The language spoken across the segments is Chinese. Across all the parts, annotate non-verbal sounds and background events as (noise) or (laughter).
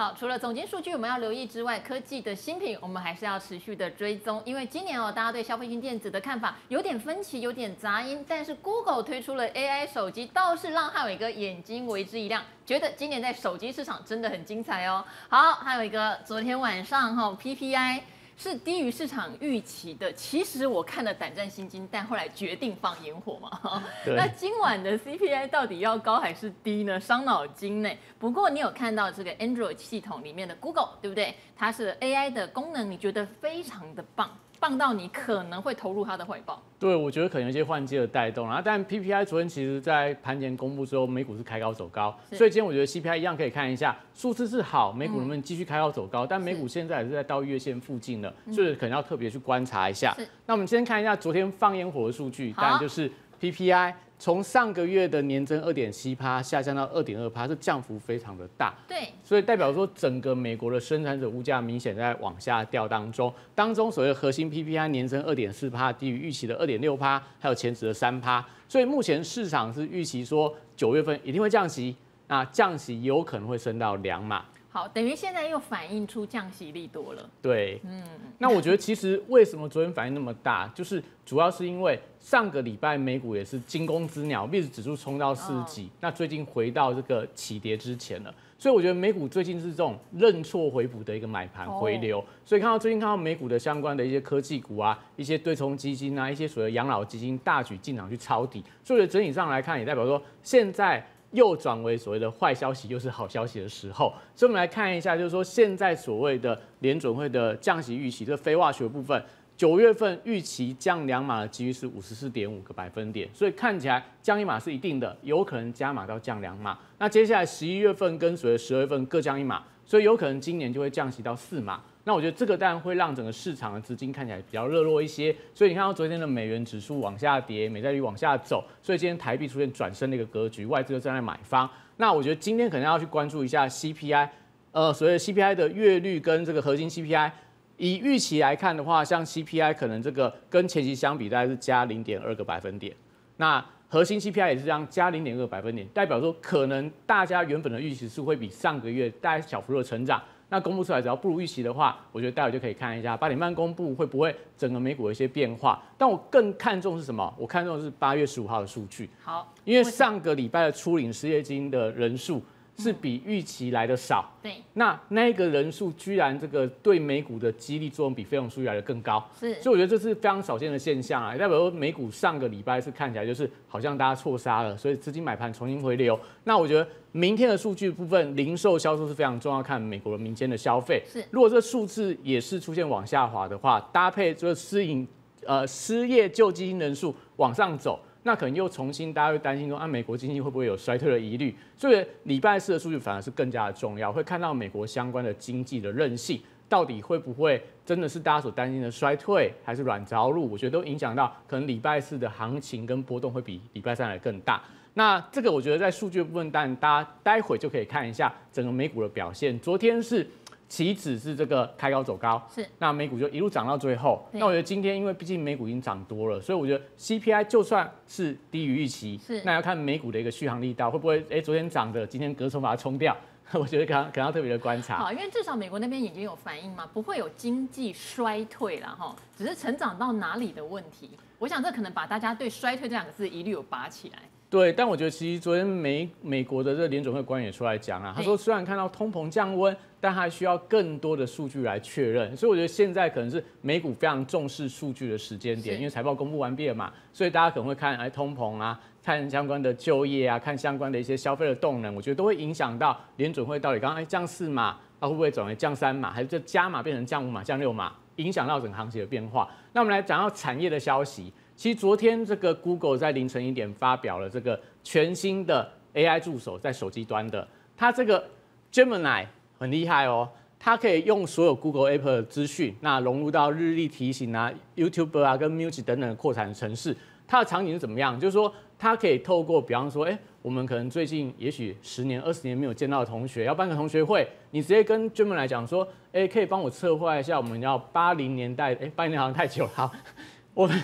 好，除了总金数据我们要留意之外，科技的新品我们还是要持续的追踪，因为今年哦，大家对消费性电子的看法有点分歧，有点杂音。但是 Google 推出了 AI 手机，倒是让汉伟哥眼睛为之一亮，觉得今年在手机市场真的很精彩哦。好，还有一个昨天晚上哈 PPI。是低于市场预期的。其实我看了胆战心惊，但后来决定放烟火嘛。(laughs) 那今晚的 CPI 到底要高还是低呢？伤脑筋呢。不过你有看到这个 Android 系统里面的 Google，对不对？它是 AI 的功能，你觉得非常的棒。棒到你可能会投入它的怀抱。对，我觉得可能有一些换机的带动啊。但 PPI 昨天其实在盘前公布之后，美股是开高走高，所以今天我觉得 CPI 一样可以看一下数字是好，美股能不能继续开高走高？但美股现在也是在到月线附近了，所以可能要特别去观察一下。那我们先看一下昨天放烟火的数据，当然就是 PPI。从上个月的年增二点七趴下降到二点二趴，这降幅非常的大。对，所以代表说整个美国的生产者物价明显在往下掉当中。当中所谓核心 PPI 年增二点四趴，低于预期的二点六趴，还有前值的三趴。所以目前市场是预期说九月份一定会降息，那降息有可能会升到两码。好，等于现在又反映出降息力多了。对，嗯，那我觉得其实为什么昨天反应那么大，就是主要是因为上个礼拜美股也是惊弓之鸟，币指数冲到四十几，那最近回到这个起跌之前了，所以我觉得美股最近是这种认错回补的一个买盘回流，所以看到最近看到美股的相关的一些科技股啊，一些对冲基金啊，一些所谓养老基金大举进场去抄底，所以整体上来看也代表说现在。又转为所谓的坏消息，又是好消息的时候，所以我们来看一下，就是说现在所谓的联准会的降息预期，这非化学部分，九月份预期降两码的几率是五十四点五个百分点，所以看起来降一码是一定的，有可能加码到降两码。那接下来十一月份跟随十二月份各降一码，所以有可能今年就会降息到四码。那我觉得这个当然会让整个市场的资金看起来比较热络一些，所以你看到昨天的美元指数往下跌，美债率往下走，所以今天台币出现转升的一个格局，外资又站在买方。那我觉得今天可能要去关注一下 CPI，呃，所谓的 CPI 的月率跟这个核心 CPI，以预期来看的话，像 CPI 可能这个跟前期相比大概是加零点二个百分点，那核心 CPI 也是这样加零点二个百分点，代表说可能大家原本的预期是会比上个月大概小幅度的成长。那公布出来只要不如预期的话，我觉得待会就可以看一下八点半公布会不会整个美股的一些变化。但我更看重是什么？我看重的是八月十五号的数据。好，因为上个礼拜的初领失业金的人数。是比预期来的少，对，那那个人数居然这个对美股的激励作用比非农数据来的更高，是，所以我觉得这是非常少见的现象啊，代表说美股上个礼拜是看起来就是好像大家错杀了，所以资金买盘重新回流。那我觉得明天的数据部分，零售销售是非常重要，看美国的民间的消费。是，如果这个数字也是出现往下滑的话，搭配这个失业呃失业救济金人数往上走。那可能又重新，大家会担心说，啊，美国经济会不会有衰退的疑虑？所以礼拜四的数据反而是更加的重要，会看到美国相关的经济的韧性，到底会不会真的是大家所担心的衰退，还是软着陆？我觉得都影响到可能礼拜四的行情跟波动会比礼拜三来更大。那这个我觉得在数据部分，但大家待会就可以看一下整个美股的表现。昨天是。期指是这个开高走高，是那美股就一路涨到最后。那我觉得今天因为毕竟美股已经涨多了，所以我觉得 CPI 就算是低于预期，是那要看美股的一个续航力道会不会哎昨天涨的今天隔冲把它冲掉。(laughs) 我觉得可能可能要特别的观察。好，因为至少美国那边已经有反应嘛，不会有经济衰退了哈，只是成长到哪里的问题。我想这可能把大家对衰退这两个字一律有拔起来。对，但我觉得其实昨天美美国的这个联准会官员也出来讲啊，他说虽然看到通膨降温，但还需要更多的数据来确认。所以我觉得现在可能是美股非常重视数据的时间点，因为财报公布完毕了嘛，所以大家可能会看哎通膨啊，看相关的就业啊，看相关的一些消费的动能，我觉得都会影响到联准会到底刚刚哎降四码，它会不会转为降三码，还是这加码变成降五码、降六码，影响到整个行情的变化。那我们来讲到产业的消息。其实昨天这个 Google 在凌晨一点发表了这个全新的 AI 助手，在手机端的，它这个 Gemini 很厉害哦，它可以用所有 Google App 的资讯，那融入到日历提醒啊、YouTube 啊、跟 Music 等等的扩展程式。它的场景是怎么样？就是说，它可以透过，比方说，哎，我们可能最近也许十年、二十年没有见到的同学，要办个同学会，你直接跟 Gemini 讲说，哎，可以帮我策划一下，我们要八零年代，哎，八零年好像太久了，好，(laughs) 我们。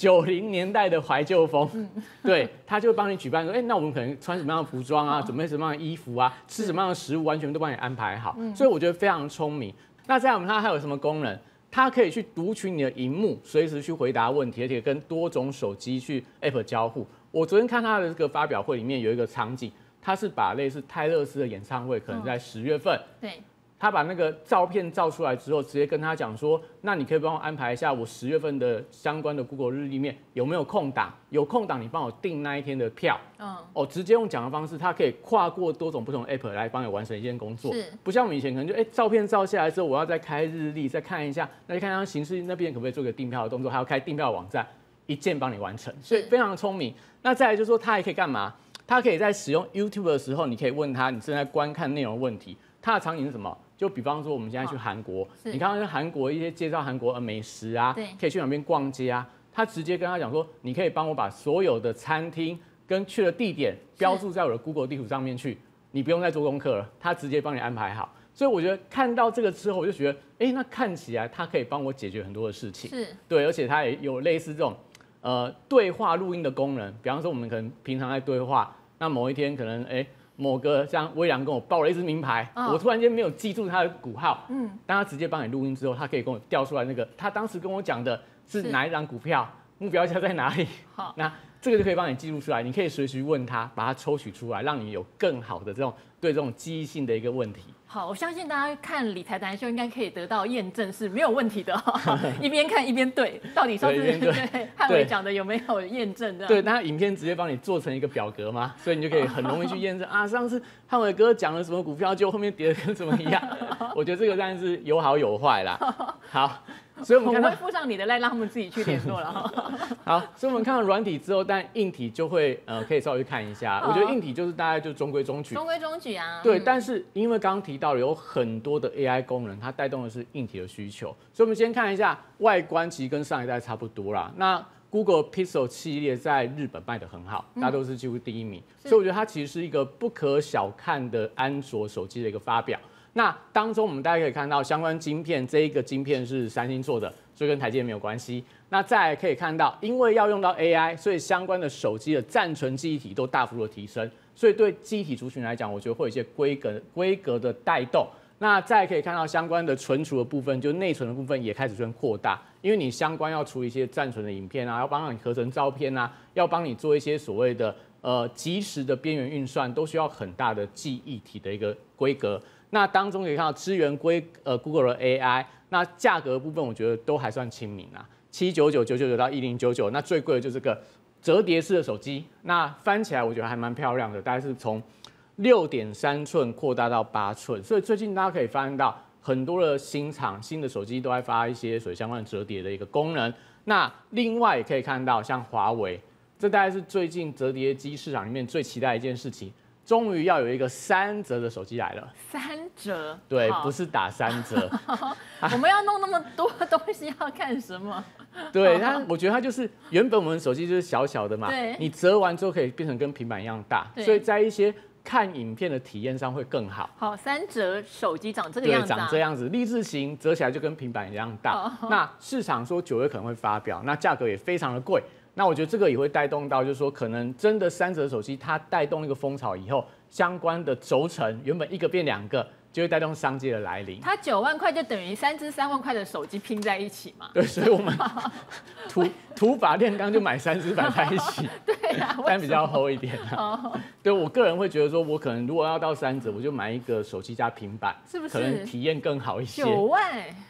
九零年代的怀旧风，(laughs) 对，他就会帮你举办说，哎、那我们可能穿什么样的服装啊，准备什么样的衣服啊，吃什么样的食物，完全都帮你安排好，所以我觉得非常聪明。那在我们它还有什么功能？它可以去读取你的荧幕，随时去回答问题，而且跟多种手机去 App 交互。我昨天看他的这个发表会里面有一个场景，他是把类似泰勒斯的演唱会，可能在十月份，对，他把那个照片照出来之后，直接跟他讲说，那你可以帮我安排一下我十月份的相关的 Google 日历面有没有空档？有空档你帮我订那一天的票。嗯，哦，直接用讲的方式，他可以跨过多种不同的 app 来帮你完成一件工作，是不像我们以前可能就哎、照片照下来之后，我要再开日历再看一下，那就看他形式那边可不可以做个订票的动作，还要开订票网站，一键帮你完成，所以非常的聪明。那再来就是说，它还可以干嘛？他可以在使用 YouTube 的时候，你可以问他你正在观看内容的问题，它的场景是什么？就比方说我们现在去韩国，是你看到韩国一些介绍韩国的美食啊对，可以去哪边逛街啊，他直接跟他讲说，你可以帮我把所有的餐厅跟去的地点标注在我的 Google 地图上面去，你不用再做功课了，他直接帮你安排好。所以我觉得看到这个之后，我就觉得，哎、那看起来他可以帮我解决很多的事情。是对，而且他也有类似这种呃对话录音的功能。比方说，我们可能平常在对话，那某一天可能哎、某个像微良跟我报了一支名牌，嗯。我突然间没有记住他的股号，嗯，当他直接帮你录音之后，他可以跟我调出来那个他当时跟我讲的是是。哪一张股票，目标价在哪里，好，(laughs) 那这个就可以帮你记录出来，你可以随时问他，把它抽取出来，让你有更好的这种对这种记忆性的一个问题。好，我相信大家看理财谈秀应该可以得到验证是没有问题的，(laughs) 一边看一边对，到底上次对 (laughs) 汉伟讲的有没有验证的？对，那影片直接帮你做成一个表格嘛，所以你就可以很容易去验证啊，上次汉伟哥讲了什么股票，结果后面跌的跟什么一样。我觉得这个当然是有好有坏啦。好，(laughs) 所以我我们看到会附上你的赖，让他们自己去联络了哈。(laughs) 好，所以我们看到软体之后，但硬体就会呃可以稍微去看一下。我觉得硬体就是大概就中规中矩。中规中矩啊。对，嗯但是因为刚刚提到了有很多的 AI 功能，它带动的是硬体的需求，所以我们先看一下外观，其实跟上一代差不多啦。那 Google Pixel 系列在日本卖的很好，大家都是几乎第一名，是所以我觉得它其实是一个不可小看的安卓手机的一个发表。那当中我们大家可以看到相关晶片，这一个晶片是三星做的，所以跟台积电没有关系。那再来可以看到，因为要用到 AI，所以相关的手机的暂存记忆体都大幅的提升，所以对记忆体族群来讲，我觉得会有一些规格规格的带动。那再可以看到相关的存储的部分，就内存的部分也开始出现扩大，因为你相关要处理一些暂存的影片啊，要帮你合成照片啊，要帮你做一些所谓的呃即时的边缘运算，都需要很大的记忆体的一个规格。那当中可以看到资源规呃 Google 的 AI，那价格部分我觉得都还算亲民啊，七九九九九九到一零九九，那最贵的就是这个折叠式的手机，那翻起来我觉得还蛮漂亮的，大概是从六点三寸扩大到八寸，所以最近大家可以发现到很多的新厂新的手机都在发一些所相关折叠的一个功能。那另外也可以看到像华为，这大概是最近折叠机市场里面最期待的一件事情，终于要有一个三折的手机来了。三折，对，不是打三折。(laughs) 我们要弄那么多东西要干什么？对，它我觉得它就是原本我们手机就是小小的嘛对，你折完之后可以变成跟平板一样大，所以在一些看影片的体验上会更好。好，三折手机长这个，样子、啊，长这样子，立字型折起来就跟平板一样大。哦那市场说九月可能会发表，那价格也非常的贵。那我觉得这个也会带动到，就是说可能真的三折手机它带动一个风潮以后，相关的轴承原本一个变两个，就会带动商机的来临。它九万块就等于三只三万块的手机拼在一起嘛？(laughs) 对，所以我们 (laughs) 土土法炼钢就买三只摆在一起，对呀、啊，但比较厚一点啊。哦，对我个人会觉得说，我可能如果要到三折，我就买一个手机加平板，是不是可能体验更好一些。九万，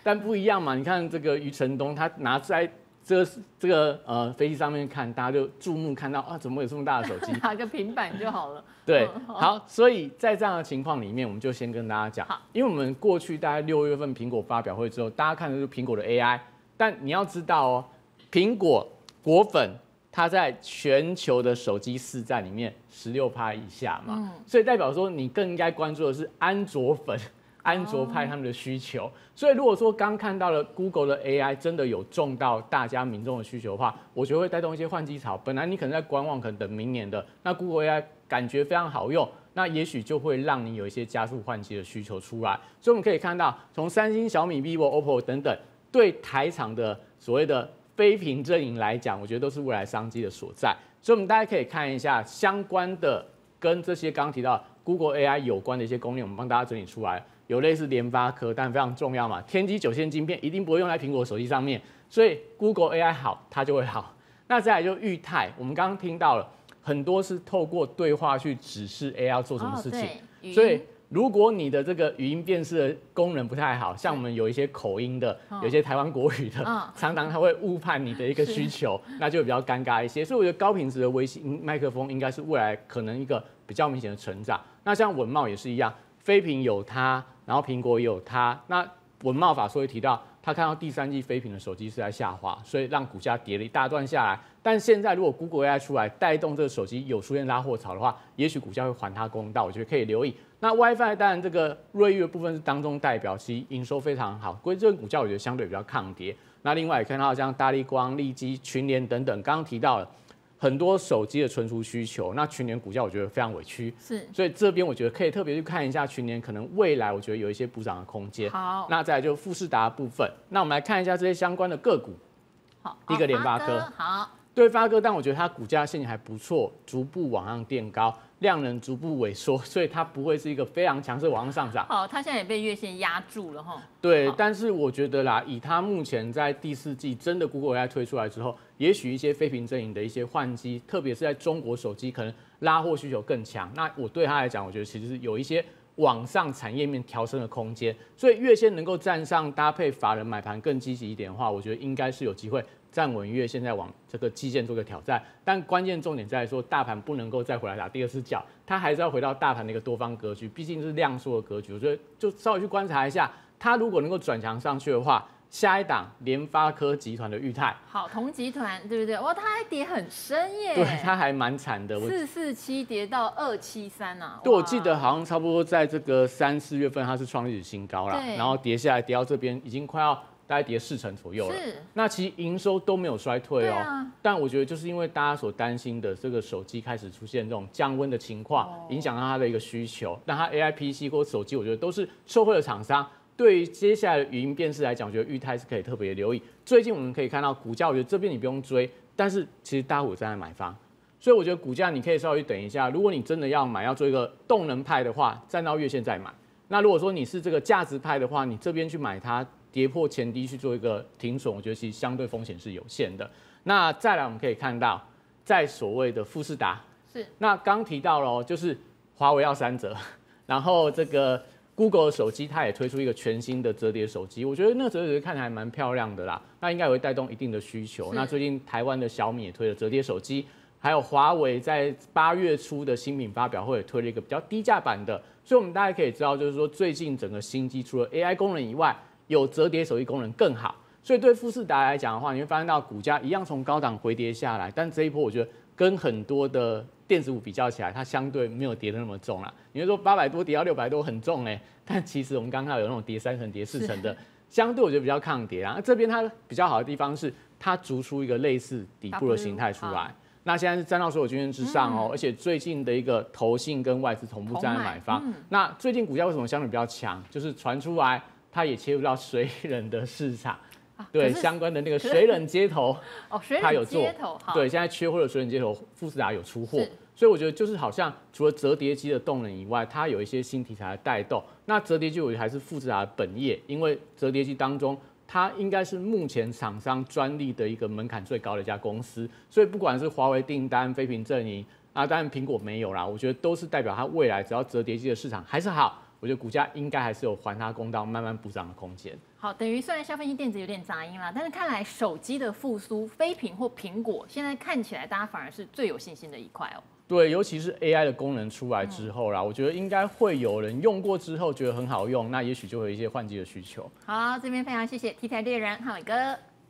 但不一样嘛，你看这个余承东，他拿在这个这个呃飞机上面看，大家就注目看到啊，怎么会有这么大的手机？(laughs) 拿个平板就好了。(laughs) 对，嗯好，所以在这样的情况里面，我们就先跟大家讲好，因为我们过去大概六月份苹果发表会之后，大家看的是苹果的 AI，但你要知道哦，苹果果粉它在全球的手机市占里面十六趴以下嘛，嗯所以代表说你更应该关注的是安卓粉。安卓派他们的需求，所以如果说刚看到了 Google 的 AI 真的有中到大家民众的需求的话，我觉得会带动一些换机潮。本来你可能在观望，可能等明年的，那 Google AI 感觉非常好用，那也许就会让你有一些加速换机的需求出来。所以我们可以看到，从三星、小米、vivo、OPPO 等等对台厂的所谓的非屏阵营来讲，我觉得都是未来商机的所在。所以，我们大家可以看一下相关的跟这些刚刚提到 Google AI 有关的一些功能，我们帮大家整理出来。有类似联发科，但非常重要嘛，天玑九线晶片一定不会用在苹果手机上面，所以 Google AI 好，它就会好。那再来就裕泰，我们刚刚听到了很多是透过对话去指示 AI 要做什么事情，所以如果你的这个语音辨识的功能不太好，像我们有一些口音的，有一些台湾国语的，常常它会误判你的一个需求，那就比较尴尬一些。所以我觉得高品质的微信麦克风应该是未来可能一个比较明显的成长。那像文茂也是一样，飞屏有它。然后苹果也有它，那文茂法说会提到，他看到第三季非屏的手机是在下滑，所以让股价跌了一大段下来。但现在如果 Google AI 出来带动这个手机有出现拉货潮的话，也许股价会还它公道，我觉得可以留意。那 WiFi 当然这个瑞昱部分是当中代表，其营收非常好，所以这个股价我觉得相对比较抗跌。那另外也看到像大力光、利基、群联等等，刚刚提到了。很多手机的存储需求，那群联股价我觉得非常委屈，是，所以这边我觉得可以特别去看一下群联，可能未来我觉得有一些补涨的空间。好，那再来就富士达部分，那我们来看一下这些相关的个股。好，第一个联发科，好。对发哥，但我觉得它股价现在还不错，逐步往上垫高，量能逐步萎缩，(laughs) 所以它不会是一个非常强势往上上涨。好，它现在也被月线压住了哈。对，但是我觉得啦，以它目前在第四季真的 Google AI 推出来之后，也许一些非屏阵营的一些换机，特别是在中国手机可能拉货需求更强。那我对它来讲，我觉得其实是有一些往上产业面调升的空间。所以月线能够站上，搭配法人买盘更积极一点的话，我觉得应该是有机会。站稳月现在往这个基建做个挑战，但关键重点在说，大盘不能够再回来打第二次脚，它还是要回到大盘的一个多方格局，毕竟是量缩的格局。我觉得就稍微去观察一下，它如果能够转强上去的话，下一档联发科集团的裕泰，好同集团对不对？哇，它还跌很深耶，对，它还蛮惨的，四四七跌到二七三啊。对，我记得好像差不多在这个三四月份它是创历史新高了，然后跌下来跌到这边已经快要。大概跌四成左右了，那其实营收都没有衰退哦。但我觉得就是因为大家所担心的这个手机开始出现这种降温的情况，影响到它的一个需求。那它 A I P C 或手机，我觉得都是受惠的厂商。对于接下来的语音辨识来讲，我觉得裕泰是可以特别留意。最近我们可以看到股价，我觉得这边你不用追，但是其实大家有在买方，所以我觉得股价你可以稍微等一下。如果你真的要买，要做一个动能派的话，站到月线再买。那如果说你是这个价值派的话，你这边去买它。跌破前低去做一个停损，我觉得其实相对风险是有限的。那再来我们可以看到，在所谓的富士达是那刚提到了，就是华为要三折，然后这个 Google 手机它也推出一个全新的折叠手机，我觉得那个折叠看起来蛮漂亮的啦，那应该也会带动一定的需求。那最近台湾的小米也推了折叠手机，还有华为在八月初的新品发表会也推了一个比较低价版的，所以我们大家可以知道，就是说最近整个新机除了 AI 功能以外，有折叠手机功能更好，所以对富士达来讲的话，你会发现到股价一样从高档回跌下来，但这一波我觉得跟很多的电子股比较起来，它相对没有跌的那么重了。你会说八百多跌到六百多很重哎，但其实我们刚刚有那种跌三成、跌四成的，相对我觉得比较抗跌啊。那这边它比较好的地方是，它逐出一个类似底部的形态出来。那现在是站到所有均线之上哦，而且最近的一个投信跟外资同步站在买方。那最近股价为什么相对比较强？就是传出来。它也切入到水冷的市场，对相关的那个水冷接头，哦，水冷接头，对，现在缺货的水冷接头，富士达有出货，所以我觉得就是好像除了折叠机的动能以外，它有一些新题材的带动。那折叠机我觉得还是富士达的本业，因为折叠机当中，它应该是目前厂商专利的一个门槛最高的一家公司，所以不管是华为订单、非屏阵营啊，当然苹果没有啦，我觉得都是代表它未来只要折叠机的市场还是好。我觉得股价应该还是有还它公道、慢慢补涨的空间。好，等于虽然消费性电子有点杂音啦，但是看来手机的复苏，非屏或苹果，现在看起来大家反而是最有信心的一块哦。对，尤其是 AI 的功能出来之后啦，我觉得应该会有人用过之后觉得很好用，那也许就会有一些换机的需求。好，这边非常谢谢题材猎人汉伟哥。